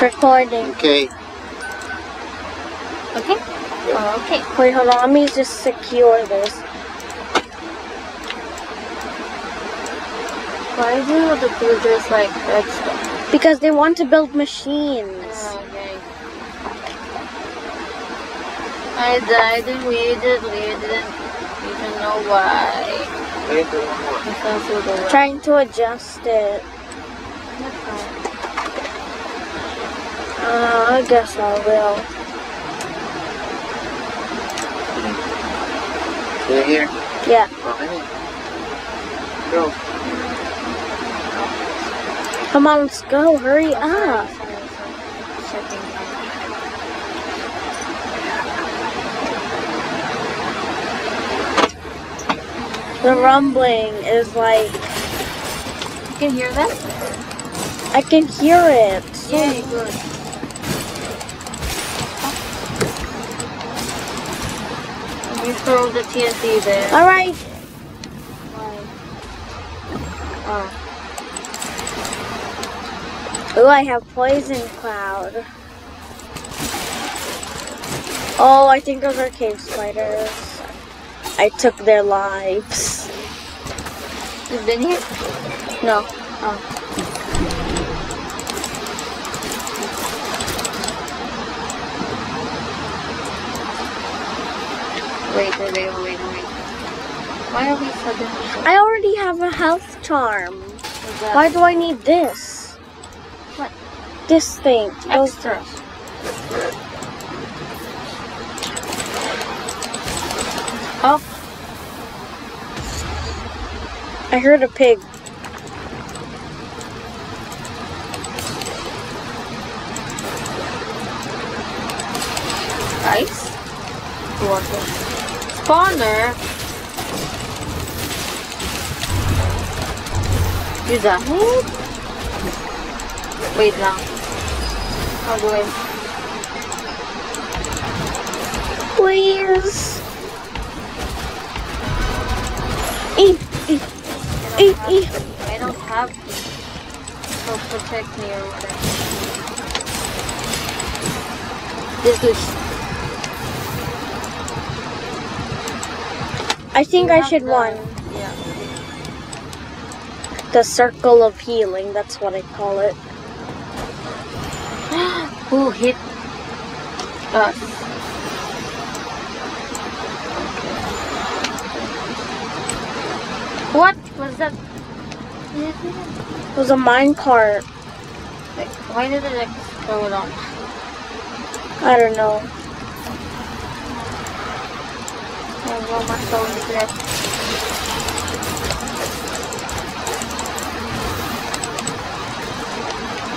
It's recording. Okay. Okay? Oh, okay. Wait, hold on. Let me just secure this. Why do the villagers like redstone? Because they want to build machines. Oh, okay. I died immediately. I didn't even know why. Wait, do one more. I fell through the wall. Trying to adjust it. That's fine. Uh, I guess I will. Stay here. Yeah. For. Go. Come on, let's go. Hurry up. sorry, sorry. Checking my- The rumbling is like You can hear that? I can hear it. So Yay, good. You throw the TNT there. All right. Oh. Ooh, I have poison cloud. Oh, I think those are cave spiders. I took their lives. You've been here? No. Oh. Wait, wait, wait, wait, wait. Why are we suddenly? I already have a health charm. That? Why do I need this? What? This thing. Extra. Oh, I heard a pig. ice. Water. Spawner. You done? Wait lang. How do I? Please. Eat, eat, I eat, don't eat. have, I don't have so protect me or whatever. This is I think I should the- run. Yeah. The circle of healing, that's what I call it. Who hit us? What was that? It was a minecart. Like, why did it explode on? I don't know.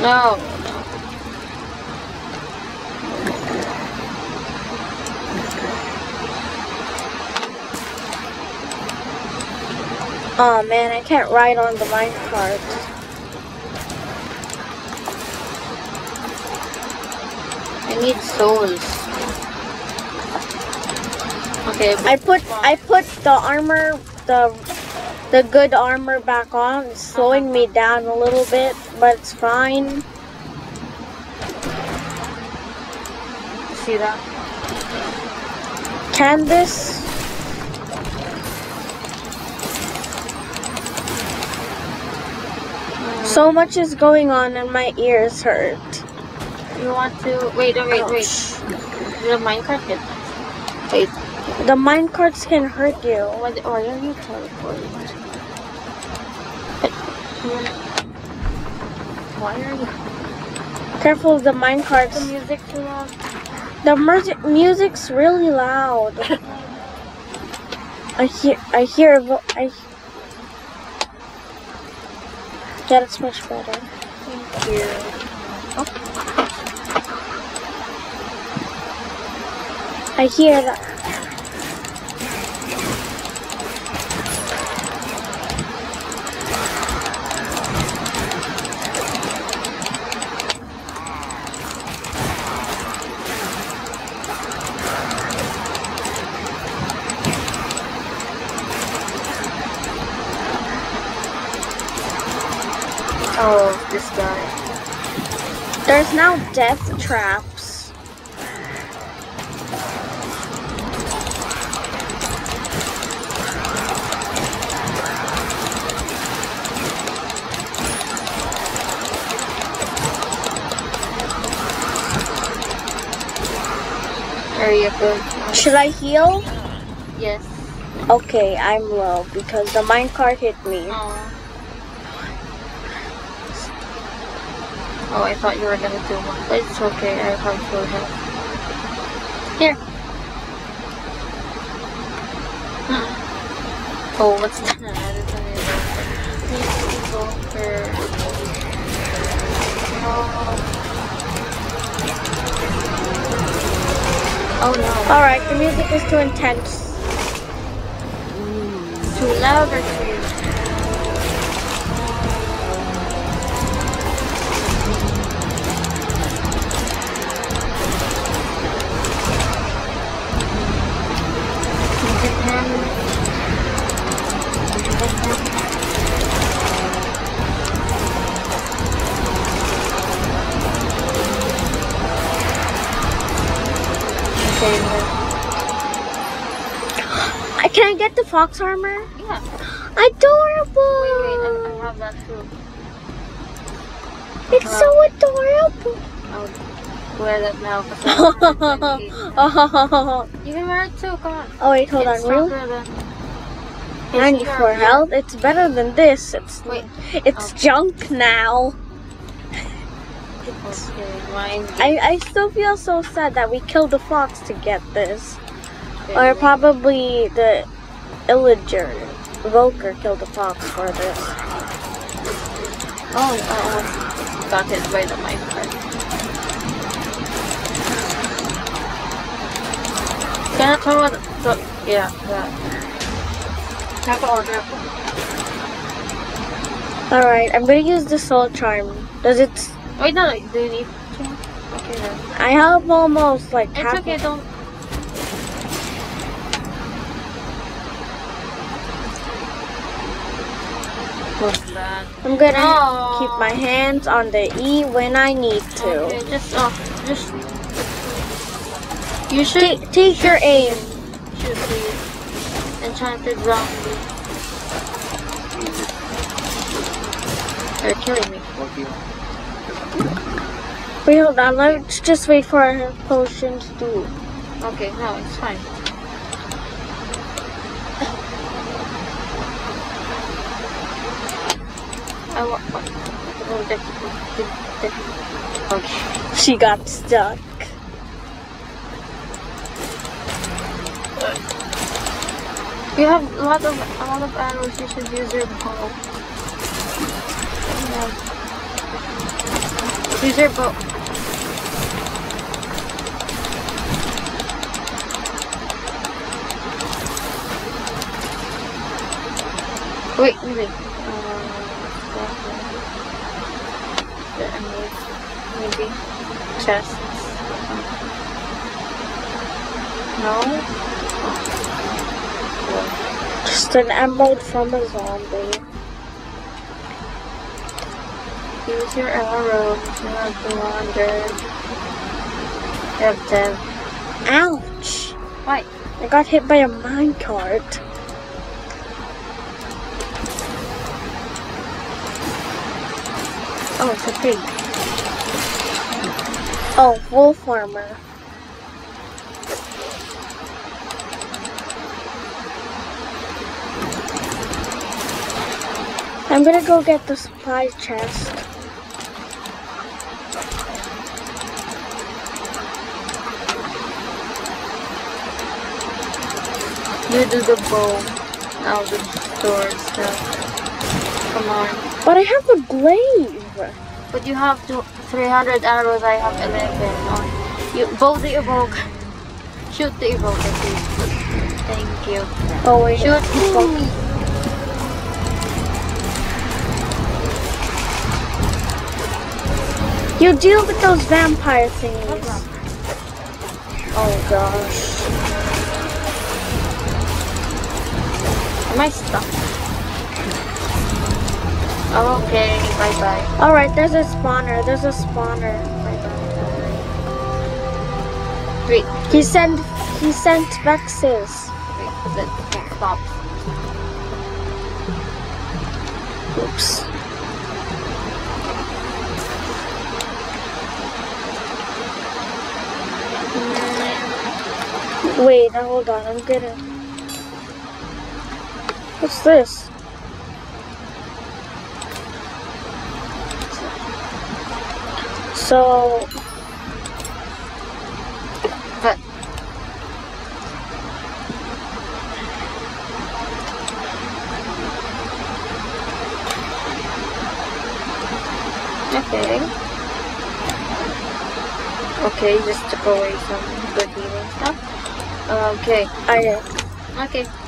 No. Oh man, I can't ride on the minecart. I need souls. I put I put the armor the the good armor back on. It's uh-huh. slowing me down a little bit, but it's fine. see that? Candace, so mm. much is going on and my ears hurt. You want to wait? Oh, wait, wait. The minecart hit. Wait. The minecarts can hurt you. Are you teleporting? Why are you? Careful of the The minecarts. music too loud. The music music's really loud. I hear I hear I Yeah, that's much better. Thank you. I hear that. Oh, this guy. There's now death traps. Area good. Should I heal? Yes. Okay, I'm low because the minecart hit me. Oh. Oh, I thought you were gonna do one, but it's okay. I have full health. Here. Hmm. Oh, what's that? That is an evoker. Oh. Oh no. Alright, the music is too intense. Too loud or too? Fox armor? yeah. Adorable! Wait, wait, I, have that too. It's so uh, adorable. I'll wear that now. 'cause I have 128. oh, You can wear it too, come on. Oh, wait, hold it's on. Real? stronger 94 health. It's better than this. It's Wait. it's Oh. junk now. Okay, mine. I, I still feel so sad that we killed the fox to get this. Okay, Or wait. probably the illager, Volker killed the fox for this. Oh, I almost got hit by the minecart. Can I throw it? So, yeah, that. Careful, oh, careful. Alright, I'm gonna use the soul charm. Does it... Wait, no, no, do you need to? Okay, then. I have almost like It's half okay, don't. That? I'm gonna No. keep my hands on the E when I need to. Okay, just, uh, just. You should Take, take your aim. shoot the enchanted zombie. They're killing me. Wait, hold on. Let's just wait for our potions to. Okay, no, it's fine. I want. Oh, the, the, the, okay. She got stuck. You have a lot of a lot of arrows. You should use your bow. Yeah. Use your bow. Wait, wait, wait. Uh, the emerald, maybe chests. No. Just an emerald from a zombie. Use your arrow to not to wander. You have ten. Ouch! Why? I got hit by a minecart. Oh, it's a pig. Oh, wolf armor. I'm gonna go get the supply chest. You do the bow. Now the sword stuff. Come on. But I have a glaive. But you have to 300 arrows. I have 11. Oh, you bow the evoke. Shoot the evoke. Thank you. Oh wait. Shoot me. You deal with those vampire things. Oh gosh. Am I stuck? Okay, bye bye. Alright, there's a spawner. There's a spawner. Bye bye. Wait, He sent he sent Vexes. wait, let- stop. Oops. Wait, now hold on, I'm getting What's this? So But Okay. Okay, just took away some good healing stuff. Okay. Oh, I Okay.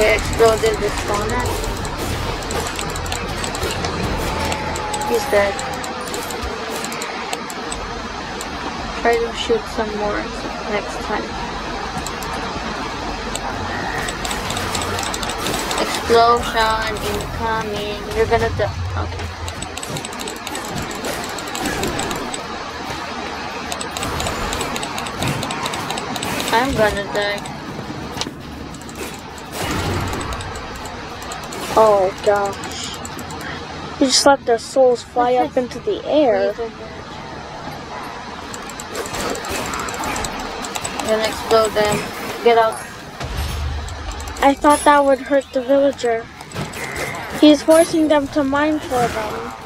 Okay, exploded the spawner. He's dead. Try to shoot some more next time. Explosion incoming. You're gonna die. Okay. I'm gonna die. Oh gosh. You just let their souls fly up into the air. Gonna explode them. Get out. I thought that would hurt the villager. He's forcing them to mine for them.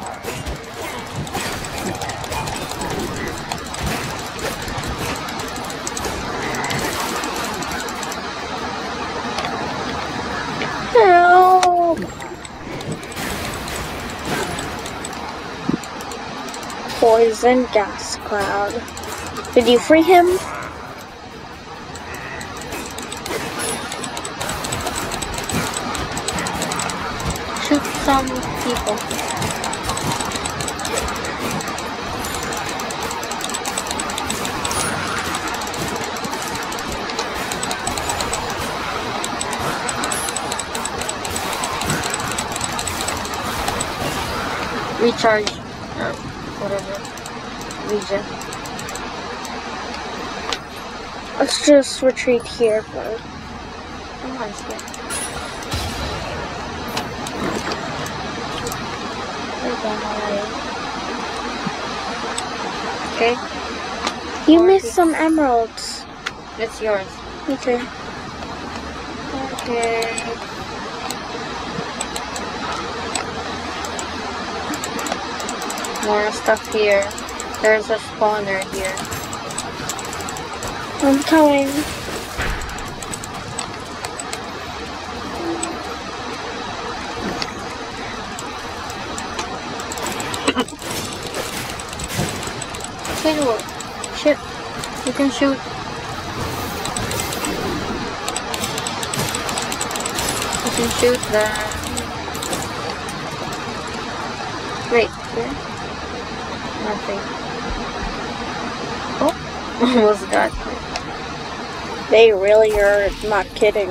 Poison gas cloud. Did you free him? Shoot some people. Recharge. Whatever. Regen. Let's just retreat here first. Come on, Skip. We're going away. Okay, You Or missed some emeralds. that's yours. Okay. Okay. More stuff here. There's a spawner here. I'm coming. Okay, shit. You can shoot. You can shoot. Wait, here? Nothing. Oh, almost got it. They really are not kidding.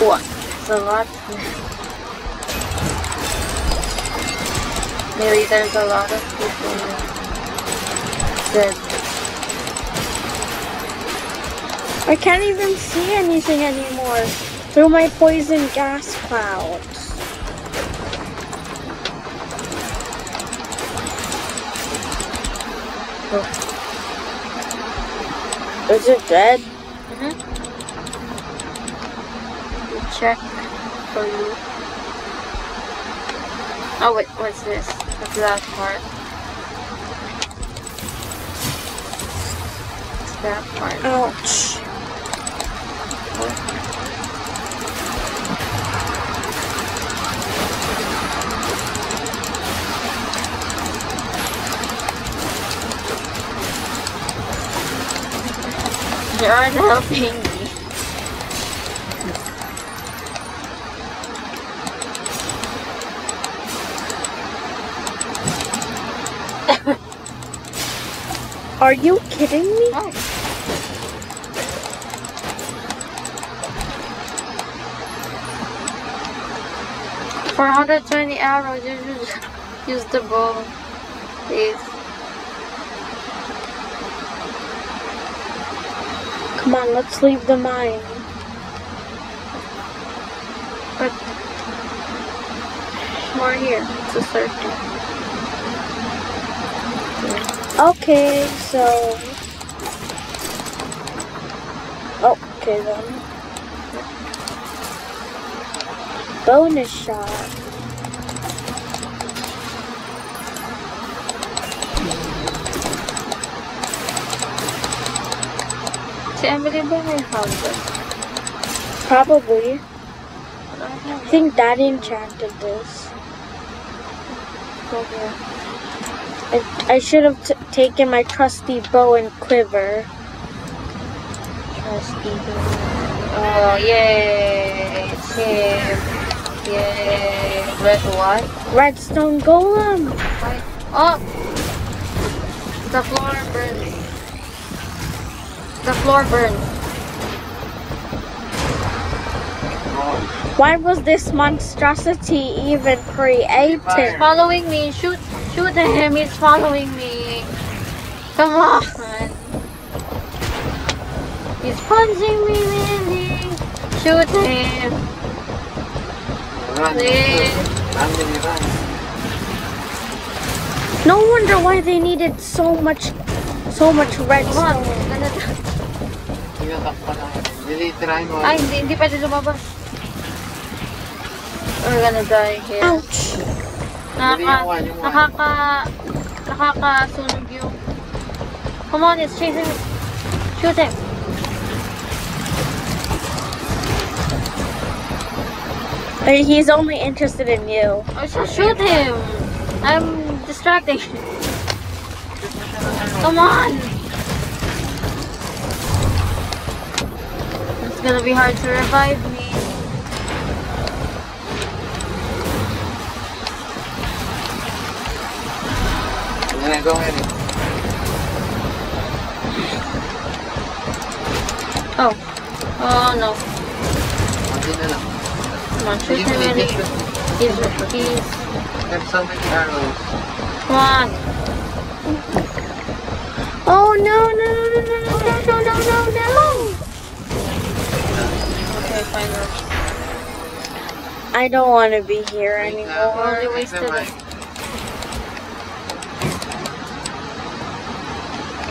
What? It's a lot. Maybe there's a lot of people dead. I can't even see anything anymore through my poison gas clouds. Is it dead? Mm-hmm. Check for you. Oh wait, what's this? What's that part? That part? Ouch. You aren't helping me. Are you kidding me? Oh. For 120 arrows, you use, use the bow. Please. Come on, let's leave the mine. But more here. It's a circle. Okay, so. Oh, okay then. Bonus shot. Si Emilie house? Probably. I think Daddy enchanted this. I, I should have t- taken my trusty bow and quiver. Trusty Oh, yay! It's him. Yay! Red what? Redstone Golem! Oh! The floor burns. The floor burns. Why was this monstrosity even created? He's following me. Shoot, shoot him. He's following me. Come on. He's punching me, Mandy. Shoot him. Run. Run, No wonder why they needed so much, so much Come on. redstone. Gonna die. Tinatakpan na. Billy, try mo. Ay, hindi, hindi pwede lumabas. We're gonna die here. Ouch! Nakaka, nakaka, nakakasunog yung... Come on, it's chasing me. Shoot him. He's only interested in you. Oh, I should shoot him. I'm distracting. Come on. Gonna be hard to revive me. Yeah, go ahead. Oh. Oh no. Konti na lang. Come on, shoot him. Just- He's, he's, There's so many arrows. come on. Oh no no no no no no no no no no! find I don't want to be here Wait, anymore.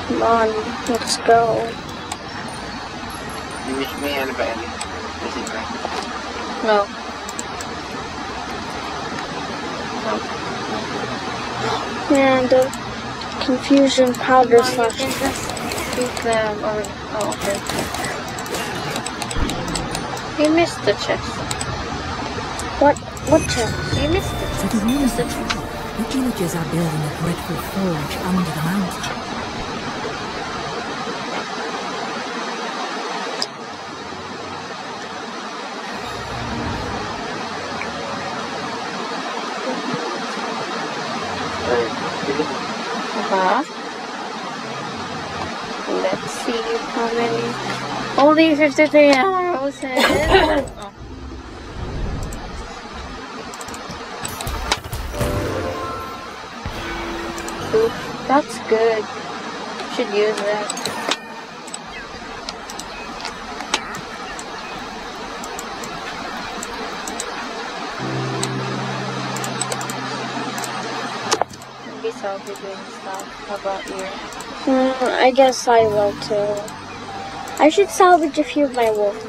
Come on, let's go. You wish me anybody? Is it right? No. No. And the confusion powder slash. Oh, okay. You missed the chest. What? What chest? You missed it. To the ruins the villagers are building a dreadful forge under the mountain. Right. Uh-huh. Let's see how many. Only 53 arrows. Oh. Oof, that's good. Should use that. Be doing stuff. How about you? Mm, I guess I will too. I should salvage a few of my wolf